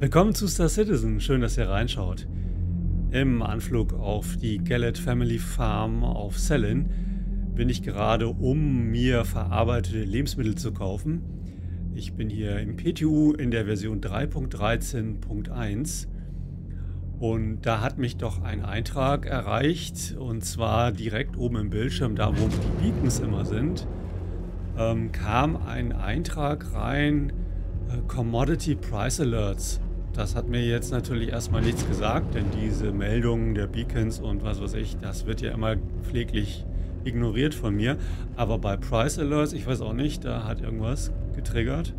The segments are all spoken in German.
Willkommen zu Star Citizen, schön, dass ihr reinschaut. Im Anflug auf die Gallet Family Farm auf Selin bin ich gerade, um mir verarbeitete Lebensmittel zu kaufen. Ich bin hier im PTU in der Version 3.13.1 und da hat mich doch ein Eintrag erreicht und zwar direkt oben im Bildschirm, da wo die Beacons immer sind, ähm, kam ein Eintrag rein, äh, Commodity Price Alerts. Das hat mir jetzt natürlich erstmal nichts gesagt, denn diese Meldungen der Beacons und was weiß ich, das wird ja immer pfleglich ignoriert von mir. Aber bei Price Alerts, ich weiß auch nicht, da hat irgendwas getriggert.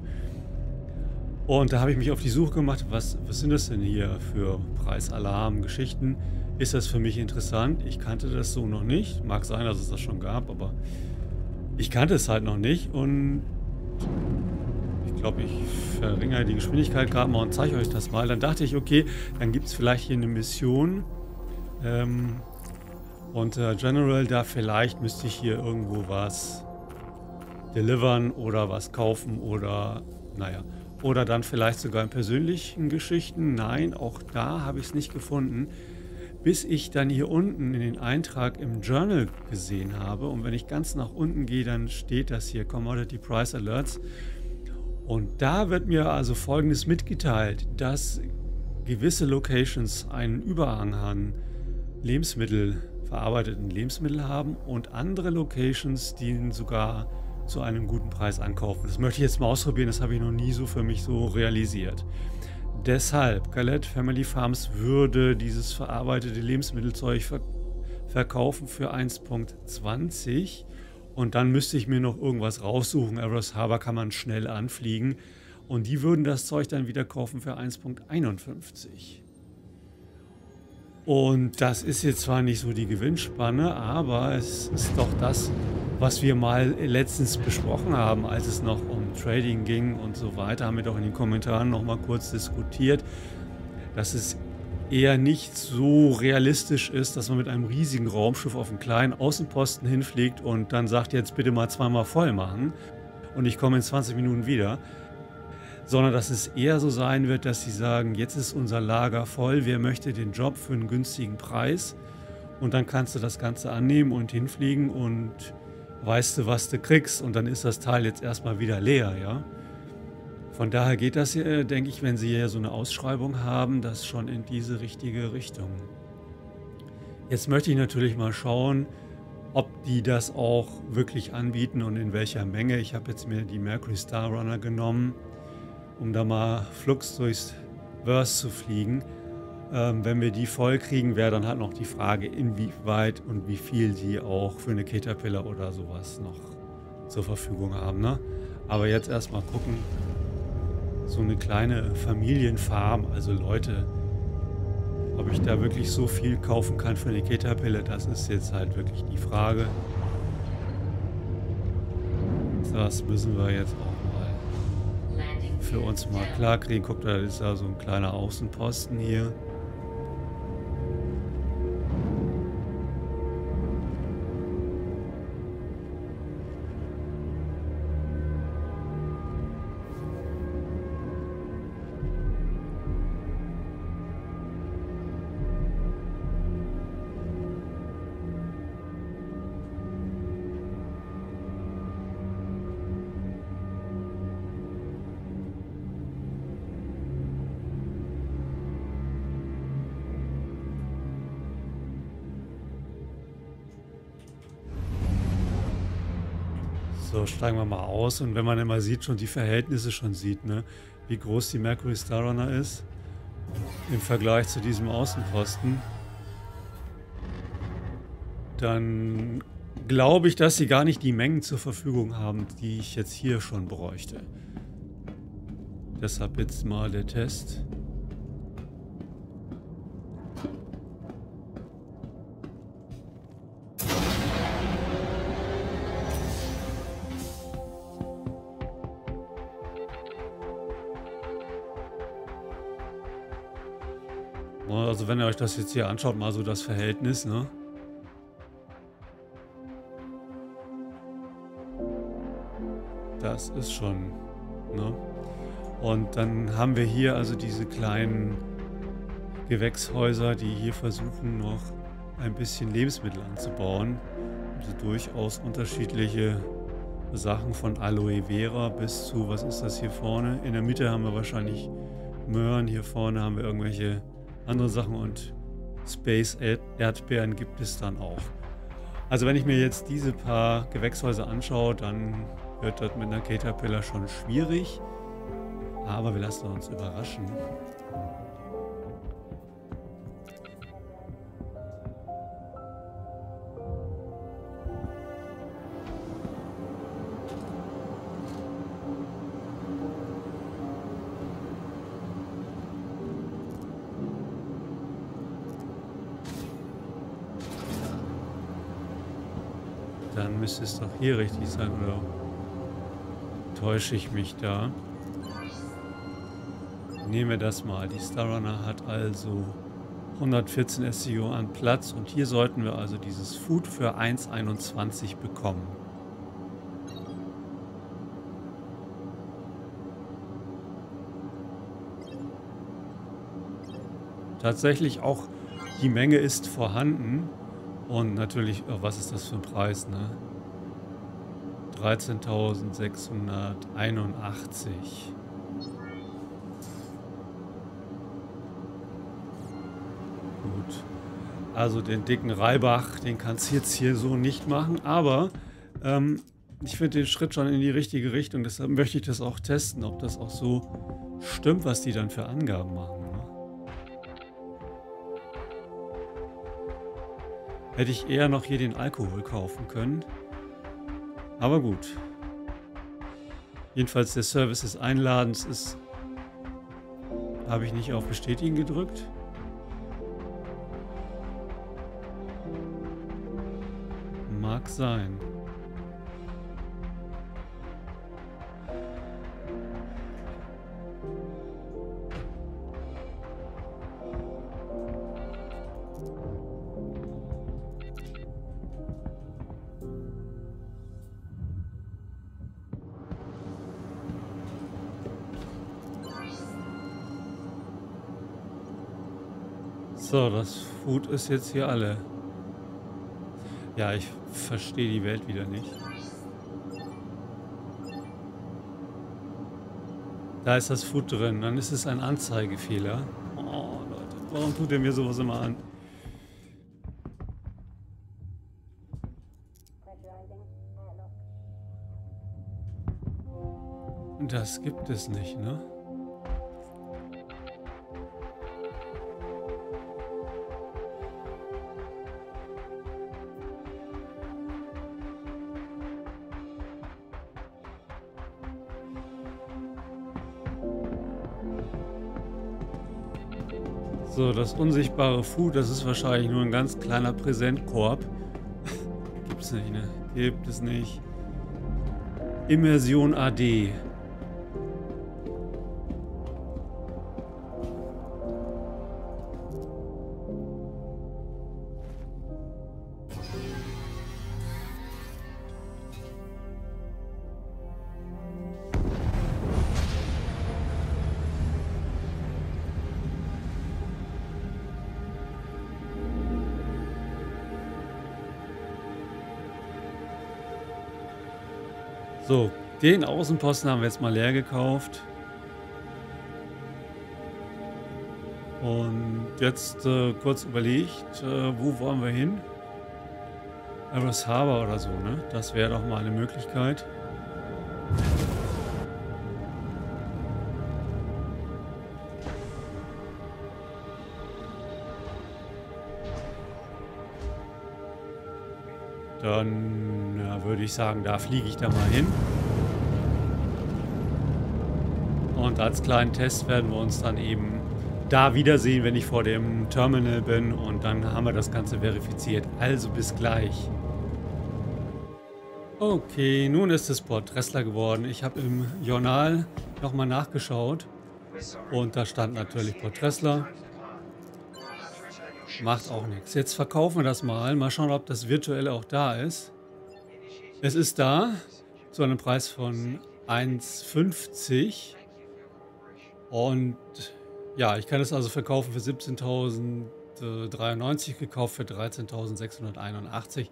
Und da habe ich mich auf die Suche gemacht, was, was sind das denn hier für Preisalarm-Geschichten? Ist das für mich interessant? Ich kannte das so noch nicht. Mag sein, dass es das schon gab, aber ich kannte es halt noch nicht und glaube, ich verringere die Geschwindigkeit gerade mal und zeige euch das mal. Dann dachte ich, okay, dann gibt es vielleicht hier eine Mission. Ähm, und äh, General, da vielleicht müsste ich hier irgendwo was delivern oder was kaufen oder, naja. Oder dann vielleicht sogar in persönlichen Geschichten. Nein, auch da habe ich es nicht gefunden bis ich dann hier unten in den Eintrag im Journal gesehen habe. Und wenn ich ganz nach unten gehe, dann steht das hier Commodity Price Alerts. Und da wird mir also Folgendes mitgeteilt, dass gewisse Locations einen Überhang an Lebensmittel, verarbeiteten Lebensmittel haben und andere Locations, die sogar zu einem guten Preis ankaufen. Das möchte ich jetzt mal ausprobieren, das habe ich noch nie so für mich so realisiert. Deshalb, Galette Family Farms würde dieses verarbeitete Lebensmittelzeug ver verkaufen für 1.20 und dann müsste ich mir noch irgendwas raussuchen. Eros Harbor kann man schnell anfliegen und die würden das Zeug dann wieder kaufen für 1.51. Und das ist jetzt zwar nicht so die Gewinnspanne, aber es ist doch das, was wir mal letztens besprochen haben, als es noch um Trading ging und so weiter, haben wir doch in den Kommentaren noch mal kurz diskutiert, dass es eher nicht so realistisch ist, dass man mit einem riesigen Raumschiff auf einen kleinen Außenposten hinfliegt und dann sagt, jetzt bitte mal zweimal voll machen und ich komme in 20 Minuten wieder, sondern dass es eher so sein wird, dass sie sagen, jetzt ist unser Lager voll, wer möchte den Job für einen günstigen Preis und dann kannst du das Ganze annehmen und hinfliegen und weißt du, was du kriegst und dann ist das Teil jetzt erstmal wieder leer, ja. Von daher geht das, hier, denke ich, wenn Sie hier so eine Ausschreibung haben, das schon in diese richtige Richtung. Jetzt möchte ich natürlich mal schauen, ob die das auch wirklich anbieten und in welcher Menge. Ich habe jetzt mir die Mercury Star Runner genommen, um da mal flugs durchs Verse zu fliegen. Ähm, wenn wir die voll kriegen, wäre dann halt noch die Frage, inwieweit und wie viel die auch für eine Caterpillar oder sowas noch zur Verfügung haben. Ne? Aber jetzt erstmal gucken, so eine kleine Familienfarm, also Leute, ob ich da wirklich so viel kaufen kann für eine Caterpillar, das ist jetzt halt wirklich die Frage. Das müssen wir jetzt auch mal für uns mal klar kriegen. Guckt, da ist ja so ein kleiner Außenposten hier. So, steigen wir mal aus und wenn man immer sieht, schon die Verhältnisse schon sieht, ne, wie groß die Mercury Star Runner ist im Vergleich zu diesem Außenposten, dann glaube ich, dass sie gar nicht die Mengen zur Verfügung haben, die ich jetzt hier schon bräuchte. Deshalb jetzt mal der Test. Wenn ihr euch das jetzt hier anschaut, mal so das Verhältnis, ne? Das ist schon, ne? Und dann haben wir hier also diese kleinen Gewächshäuser, die hier versuchen noch ein bisschen Lebensmittel anzubauen. Also durchaus unterschiedliche Sachen von Aloe Vera bis zu, was ist das hier vorne? In der Mitte haben wir wahrscheinlich Möhren, hier vorne haben wir irgendwelche andere Sachen und Space Erdbeeren gibt es dann auch. Also wenn ich mir jetzt diese paar Gewächshäuser anschaue, dann wird das mit einer Caterpillar schon schwierig. Aber wir lassen uns überraschen. Dann müsste es doch hier richtig sein, oder täusche ich mich da? Nehmen wir das mal. Die Starrunner hat also 114 SEO an Platz und hier sollten wir also dieses Food für 1,21 bekommen. Tatsächlich auch die Menge ist vorhanden und natürlich, oh, was ist das für ein Preis, ne? 13.681. Also den dicken Reibach, den kannst du jetzt hier so nicht machen. Aber ähm, ich finde den Schritt schon in die richtige Richtung. Deshalb möchte ich das auch testen, ob das auch so stimmt, was die dann für Angaben machen. Hätte ich eher noch hier den Alkohol kaufen können. Aber gut. Jedenfalls der Service des Einladens ist... Habe ich nicht auf Bestätigen gedrückt? Mag sein. So, das Food ist jetzt hier alle. Ja, ich verstehe die Welt wieder nicht. Da ist das Food drin. Dann ist es ein Anzeigefehler. Oh, Leute. Warum tut er mir sowas immer an? Das gibt es nicht, ne? So, das unsichtbare Food, das ist wahrscheinlich nur ein ganz kleiner Präsentkorb. Gibt es nicht, ne? Gibt es nicht. Immersion AD. So, den Außenposten haben wir jetzt mal leer gekauft. Und jetzt äh, kurz überlegt, äh, wo wollen wir hin? Everest Harbor oder so, ne? Das wäre doch mal eine Möglichkeit. Dann ja, würde ich sagen, da fliege ich da mal hin. Und als kleinen Test werden wir uns dann eben da wiedersehen, wenn ich vor dem Terminal bin. Und dann haben wir das Ganze verifiziert. Also bis gleich. Okay, nun ist es Port Dressler geworden. Ich habe im Journal nochmal nachgeschaut. Und da stand natürlich Port Dressler. Macht auch nichts. Jetzt verkaufen wir das mal. Mal schauen, ob das virtuelle auch da ist. Es ist da. Zu einem Preis von 1,50. Und ja, ich kann es also verkaufen für 17.093, gekauft für 13.681.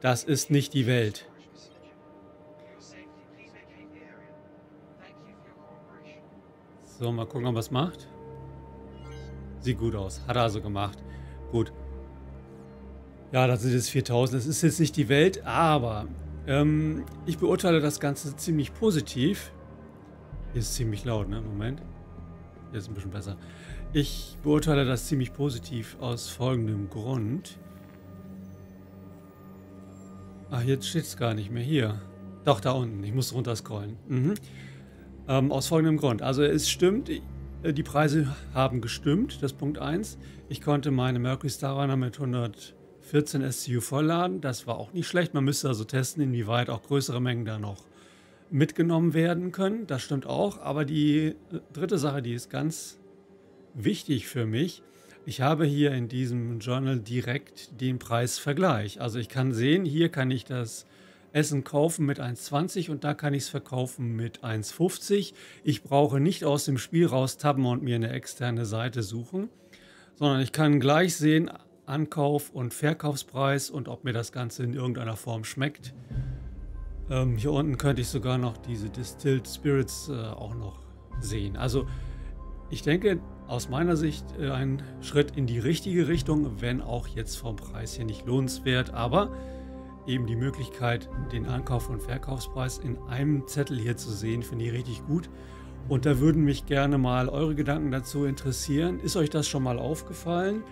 Das ist nicht die Welt. So, mal gucken, ob er es macht. Sieht gut aus. Hat er also gemacht. Gut. Ja, das sind jetzt 4000. Das ist jetzt nicht die Welt, aber ähm, ich beurteile das Ganze ziemlich positiv. Hier ist ziemlich laut, ne? Moment. Hier ist ein bisschen besser. Ich beurteile das ziemlich positiv aus folgendem Grund. Ach, jetzt steht es gar nicht mehr hier. Doch, da unten. Ich muss runter scrollen. Mhm. Ähm, aus folgendem Grund. Also es stimmt, äh, die Preise haben gestimmt, das ist Punkt 1. Ich konnte meine Mercury Starliner mit 114 SCU vollladen. Das war auch nicht schlecht. Man müsste also testen, inwieweit auch größere Mengen da noch mitgenommen werden können. Das stimmt auch. Aber die äh, dritte Sache, die ist ganz wichtig für mich. Ich habe hier in diesem Journal direkt den Preisvergleich. Also ich kann sehen, hier kann ich das Essen kaufen mit 1,20 und da kann ich es verkaufen mit 1,50. Ich brauche nicht aus dem Spiel raus tappen und mir eine externe Seite suchen, sondern ich kann gleich sehen, Ankauf- und Verkaufspreis und ob mir das Ganze in irgendeiner Form schmeckt. Ähm, hier unten könnte ich sogar noch diese Distilled Spirits äh, auch noch sehen. Also ich denke, aus meiner Sicht äh, ein Schritt in die richtige Richtung, wenn auch jetzt vom Preis hier nicht lohnenswert, aber eben die Möglichkeit, den Ankauf- und Verkaufspreis in einem Zettel hier zu sehen, finde ich richtig gut. Und da würden mich gerne mal eure Gedanken dazu interessieren. Ist euch das schon mal aufgefallen?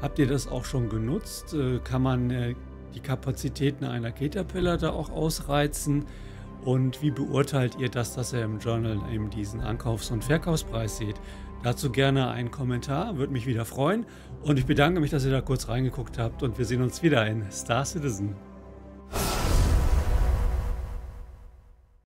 Habt ihr das auch schon genutzt? Äh, kann man äh, die Kapazitäten einer Caterpillar da auch ausreizen? Und wie beurteilt ihr das, dass ihr im Journal eben diesen Ankaufs- und Verkaufspreis seht? Dazu gerne einen Kommentar, würde mich wieder freuen. Und ich bedanke mich, dass ihr da kurz reingeguckt habt und wir sehen uns wieder in Star Citizen.